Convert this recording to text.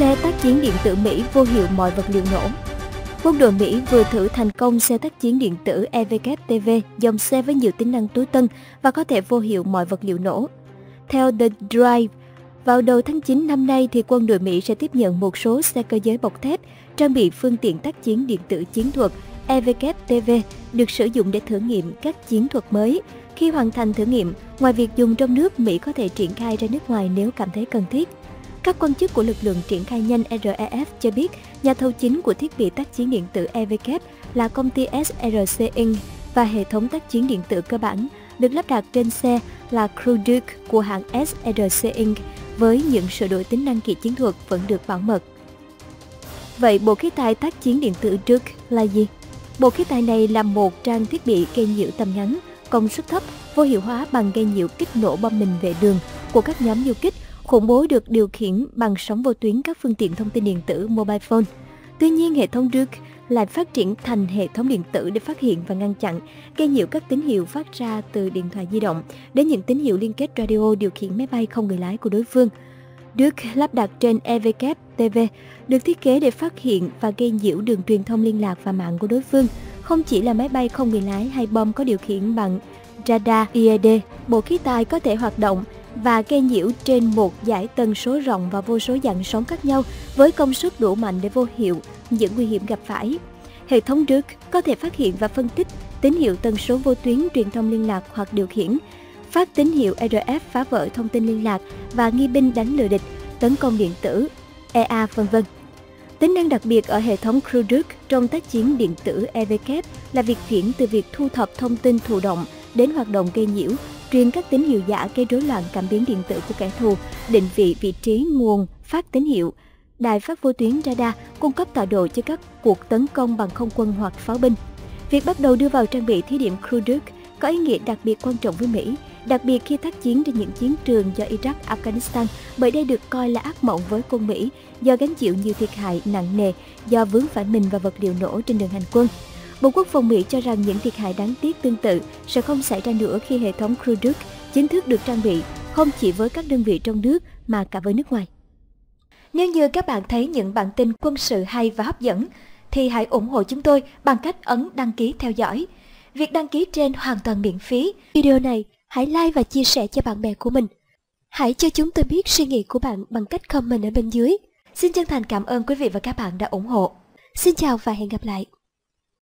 Xe tác chiến điện tử Mỹ vô hiệu mọi vật liệu nổ Quân đội Mỹ vừa thử thành công xe tác chiến điện tử EVKTV, dòng xe với nhiều tính năng tối tân và có thể vô hiệu mọi vật liệu nổ. Theo The Drive, vào đầu tháng 9 năm nay thì quân đội Mỹ sẽ tiếp nhận một số xe cơ giới bọc thép trang bị phương tiện tác chiến điện tử chiến thuật EVKTV được sử dụng để thử nghiệm các chiến thuật mới. Khi hoàn thành thử nghiệm, ngoài việc dùng trong nước, Mỹ có thể triển khai ra nước ngoài nếu cảm thấy cần thiết. Các quan chức của lực lượng triển khai nhanh REF cho biết nhà thầu chính của thiết bị tác chiến điện tử EVK là công ty SRC Inc. và hệ thống tác chiến điện tử cơ bản được lắp đặt trên xe là Crew Duke của hãng SRC Inc. với những sửa đổi tính năng kỹ chiến thuật vẫn được bảo mật. Vậy bộ khí tài tác chiến điện tử Duke là gì? Bộ khí tài này là một trang thiết bị gây nhiễu tầm ngắn, công suất thấp, vô hiệu hóa bằng gây nhiễu kích nổ bom mìn vệ đường của các nhóm du kích khủng bố được điều khiển bằng sóng vô tuyến các phương tiện thông tin điện tử mobile phone. Tuy nhiên, hệ thống Duke lại phát triển thành hệ thống điện tử để phát hiện và ngăn chặn, gây nhiễu các tín hiệu phát ra từ điện thoại di động đến những tín hiệu liên kết radio điều khiển máy bay không người lái của đối phương. Duke lắp đặt trên EVK TV được thiết kế để phát hiện và gây nhiễu đường truyền thông liên lạc và mạng của đối phương, không chỉ là máy bay không người lái hay bom có điều khiển bằng radar IED, bộ khí tài có thể hoạt động và gây nhiễu trên một giải tần số rộng và vô số dạng sóng khác nhau với công suất đủ mạnh để vô hiệu những nguy hiểm gặp phải. Hệ thống Dirk có thể phát hiện và phân tích tín hiệu tần số vô tuyến truyền thông liên lạc hoặc điều khiển, phát tín hiệu RF phá vỡ thông tin liên lạc và nghi binh đánh lừa địch, tấn công điện tử, EA vân vân. Tính năng đặc biệt ở hệ thống Crew Duke trong tác chiến điện tử EVK là việc chuyển từ việc thu thập thông tin thụ động đến hoạt động gây nhiễu truyền các tín hiệu giả gây rối loạn cảm biến điện tử của kẻ thù, định vị vị trí nguồn phát tín hiệu. Đài phát vô tuyến radar cung cấp tọa độ cho các cuộc tấn công bằng không quân hoặc pháo binh. Việc bắt đầu đưa vào trang bị thí điểm Crew Duke có ý nghĩa đặc biệt quan trọng với Mỹ, đặc biệt khi tác chiến trên những chiến trường do Iraq, Afghanistan, bởi đây được coi là ác mộng với quân Mỹ do gánh chịu nhiều thiệt hại nặng nề do vướng phải mình và vật liệu nổ trên đường hành quân. Bộ Quốc phòng Mỹ cho rằng những thiệt hại đáng tiếc tương tự sẽ không xảy ra nữa khi hệ thống Crew Duke chính thức được trang bị không chỉ với các đơn vị trong nước mà cả với nước ngoài. Nếu như các bạn thấy những bản tin quân sự hay và hấp dẫn, thì hãy ủng hộ chúng tôi bằng cách ấn đăng ký theo dõi. Việc đăng ký trên hoàn toàn miễn phí. Video này hãy like và chia sẻ cho bạn bè của mình. Hãy cho chúng tôi biết suy nghĩ của bạn bằng cách comment ở bên dưới. Xin chân thành cảm ơn quý vị và các bạn đã ủng hộ. Xin chào và hẹn gặp lại.